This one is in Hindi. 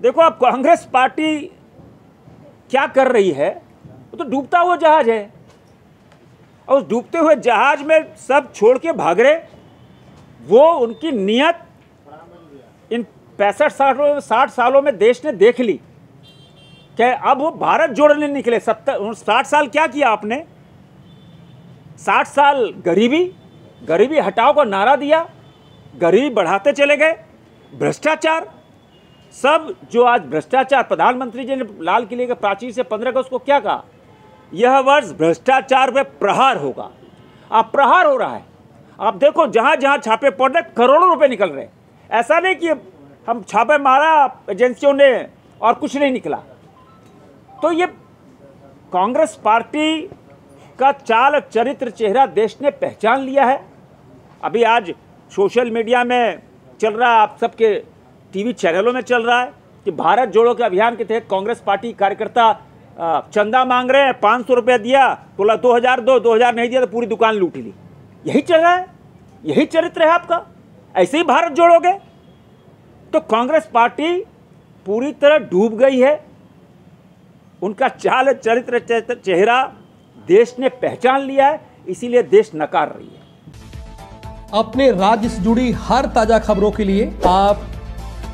देखो अब कांग्रेस पार्टी क्या कर रही है? वो तो डूबता हुआ जहाज़ है। और उस डूबते हुए जहाज़ में सब छोड़ के भाग रहे। वो उनकी नियत इन पैंसठ साठ साठ सालों में देश ने देख ली। क्या अब वो भारत जोड़ने निकले। सत्तर साठ साल क्या किया आपने? साठ साल गरीबी गरीबी हटाओ का नारा दिया, गरीबी बढ़ाते चले गए। भ्रष्टाचार सब जो आज भ्रष्टाचार प्रधानमंत्री जी ने लाल किले के प्राचीर से पंद्रह अगस्त को क्या कहा? यह वर्ष भ्रष्टाचार पे प्रहार होगा। अब प्रहार हो रहा है। आप देखो जहाँ जहाँ छापे पड़ रहे, करोड़ों रुपए निकल रहे ऐसा नहीं कि हम छापे मारा, एजेंसियों ने और कुछ नहीं निकला। तो ये कांग्रेस पार्टी का चाल चरित्र चेहरा देश ने पहचान लिया है। अभी आज सोशल मीडिया में चल रहा आप सबके टीवी चैनलों में चल रहा है कि भारत जोड़ो के अभियान के तहत कांग्रेस पार्टी कार्यकर्ता चंदा मांग रहे हैं, पाँच सौ रुपया दिया, बोला दो हज़ार दो दो हज़ार नहीं दिया तो पूरी दुकान लूट ली। यही चल रहा है? यही चरित्र है आपका? ऐसे ही भारत जोड़ोगे? तो कांग्रेस पार्टी पूरी तरह डूब गई है। उनका चाल चरित्र, चेहरा देश ने पहचान लिया है, इसीलिए देश नकार रही है। अपने राज्य से जुड़ी हर ताज़ा खबरों के लिए आप